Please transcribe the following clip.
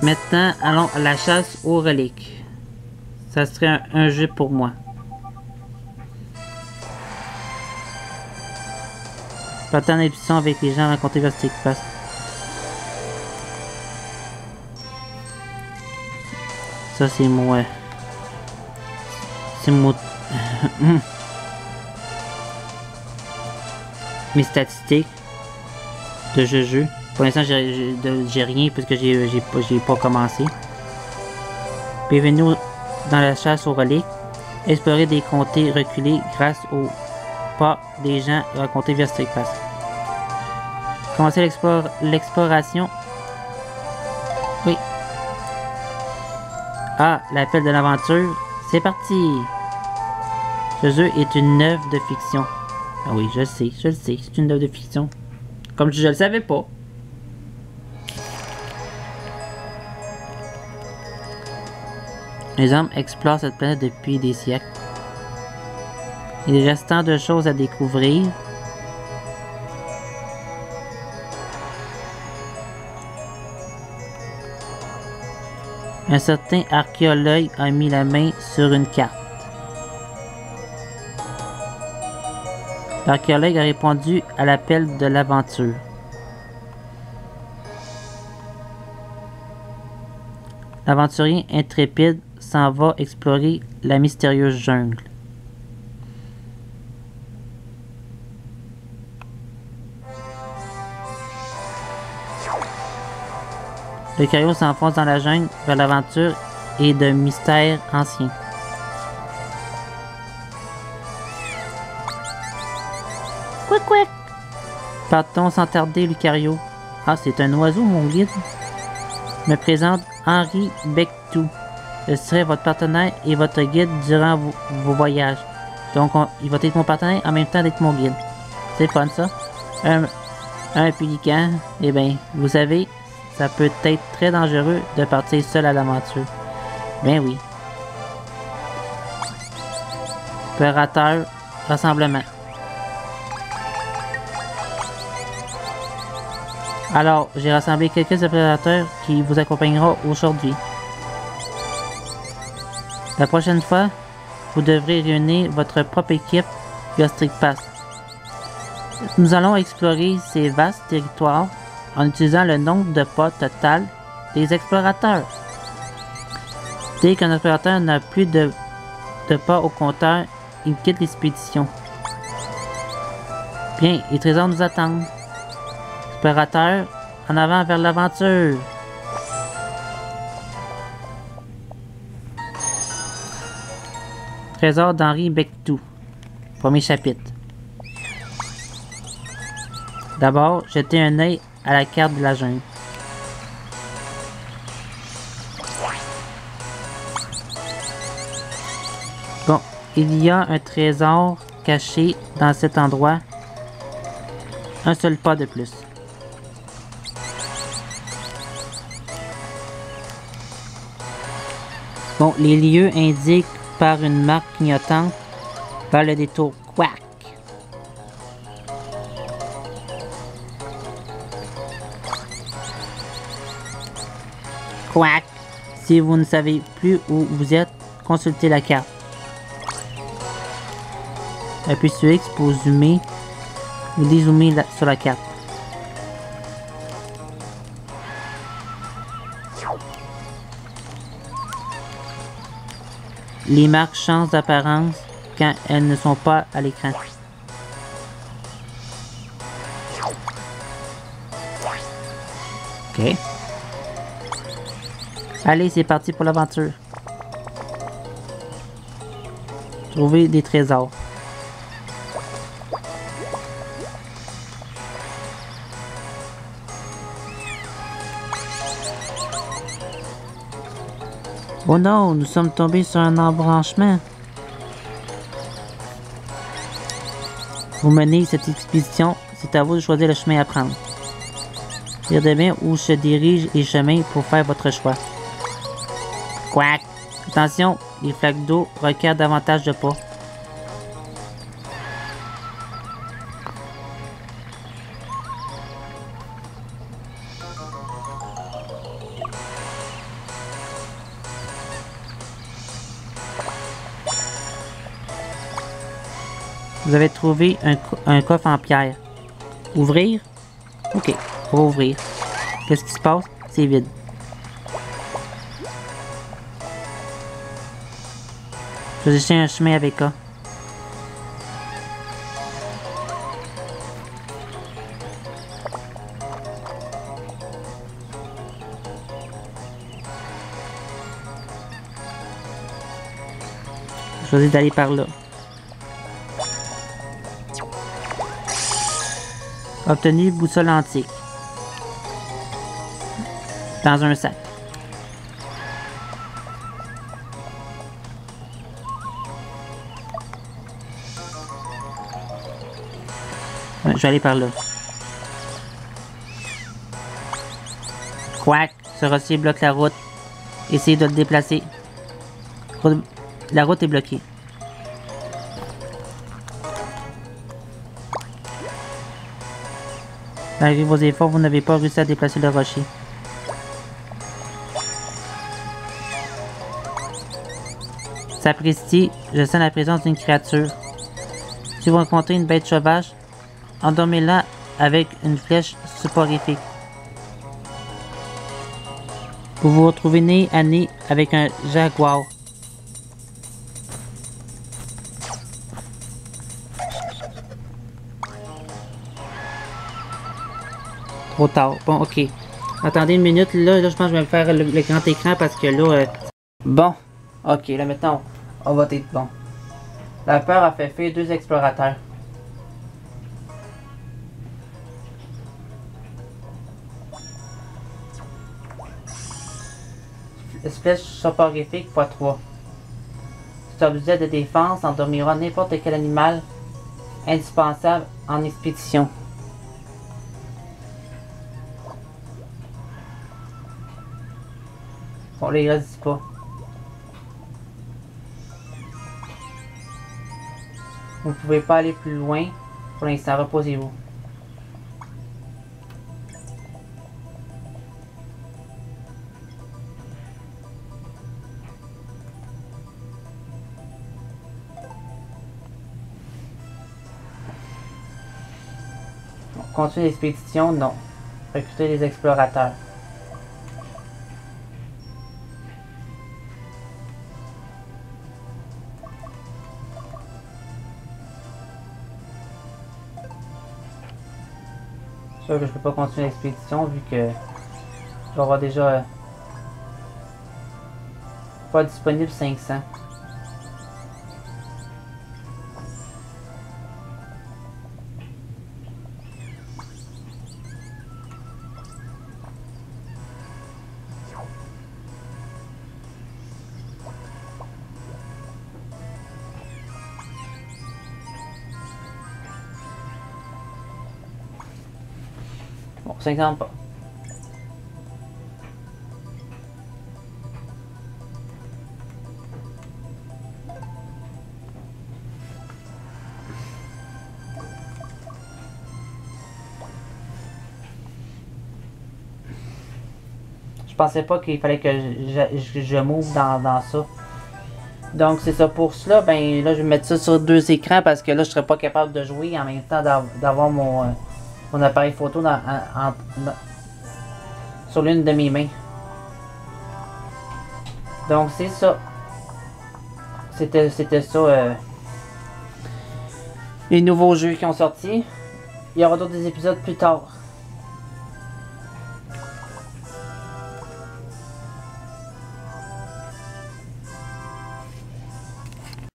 Maintenant, allons à la chasse aux reliques. Ça serait un, jeu pour moi. Partant d'édition avec les gens rencontrés vers Stick Pass. Ça, c'est moi. C'est mon... Mes statistiques de jeu-jeu. Pour l'instant, j'ai rien parce que j'ai pas, pas commencé. Bienvenue dans la chasse aux reliques. Explorer des comtés reculés grâce au pas des gens racontés via Street Pass. Commencer l'exploration. Oui. Ah, l'appel de l'aventure. C'est parti. Ce jeu est une œuvre de fiction. Ah oui, je le sais, je le sais, c'est une œuvre de fiction. Comme je, je le savais pas. Les hommes explorent cette planète depuis des siècles. Il déjà tant de choses à découvrir. Un certain archéologue a mis la main sur une carte. L'archéologue a répondu à l'appel de l'aventure. L'aventurier intrépide s'en va explorer la mystérieuse jungle. Le carriot s'enfonce dans la jungle vers l'aventure et de mystères anciens. Couic couic! Partons sans tarder, Lucario. Ah, c'est un oiseau, mon guide. Me présente Henri Bectou. Je serai votre partenaire et votre guide durant vos, voyages. Donc, on- il va être mon partenaire en même temps d'être mon guide. C'est fun, ça. Un, un eh bien, vous savez, ça peut être très dangereux de partir seul à l'aventure. Ben oui. Opérateur, rassemblement. Alors, j'ai rassemblé quelques opérateurs qui vous accompagneront aujourd'hui. La prochaine fois, vous devrez réunir votre propre équipe via Strict Pass. Nous allons explorer ces vastes territoires en utilisant le nombre de pas total des explorateurs. Dès qu'un opérateur n'a plus de, de pas au compteur, il quitte l'expédition. Bien, les trésors nous attendent. Explorateur, en avant vers l'aventure. Trésor d'Henri Bectou. Premier chapitre. D'abord, jetez un œil à la carte de la jungle. Bon, il y a un trésor caché dans cet endroit. Un seul pas de plus. Bon, les lieux indiquent par une marque clignotante vers le détour Quack. Quack. Si vous ne savez plus où vous êtes, consultez la carte. Appuyez sur X pour zoomer ou dézoomer sur la carte. Les marques changent d'apparence quand elles ne sont pas à l'écran. Ok. Allez, c'est parti pour l'aventure. Trouver des trésors. Oh non, nous sommes tombés sur un embranchement. Vous menez cette expédition, c'est à vous de choisir le chemin à prendre. Regardez bien où se dirigent les chemins pour faire votre choix. Quack! Attention, les flaques d'eau requièrent davantage de pas. Vous avez trouvé un, un coffre en pierre. Ouvrir? Ok, on va ouvrir. Qu'est-ce qui se passe? C'est vide. Choisissez un chemin avec A. Choisis d'aller par là. Obtenu boussole antique. Dans un sac. Je vais aller par là. Quack! Ce rossier bloque la route. Essayez de le déplacer. La route est bloquée. Malgré vos efforts, vous n'avez pas réussi à déplacer le rocher. Sapristi, je sens la présence d'une créature. Si vous rencontrez une bête sauvage, endormez-la avec une flèche soporifique. Vous vous retrouvez nez à nez avec un jaguar. Trop tard. Bon, ok. Attendez une minute. Là, là je pense que je vais me faire le, grand écran parce que là... euh, Bon. Ok, là maintenant, on, on va être bon. La peur a fait fuir deux explorateurs. Espèce soporifique x 3. Cet objet de défense endormira n'importe quel animal indispensable en expédition. Bon, les gars, dis pas. Vous ne pouvez pas aller plus loin. Pour l'instant, reposez-vous. Continuer l'expédition, non. Recruter des explorateurs. Sûr que je peux pas continuer l'expédition vu que je vais avoir déjà euh, pas disponible 500. 50 pas. Je pensais pas qu'il fallait que je, je, je move dans, dans ça. Donc c'est ça pour cela, ben là je vais mettre ça sur deux écrans parce que là je serais pas capable de jouer en même temps d'av- d'avoir mon, euh, mon appareil photo dans, sur l'une de mes mains. Donc c'est ça. C'était c'était ça euh, les nouveaux jeux qui ont sorti. Il y aura d'autres épisodes plus tard.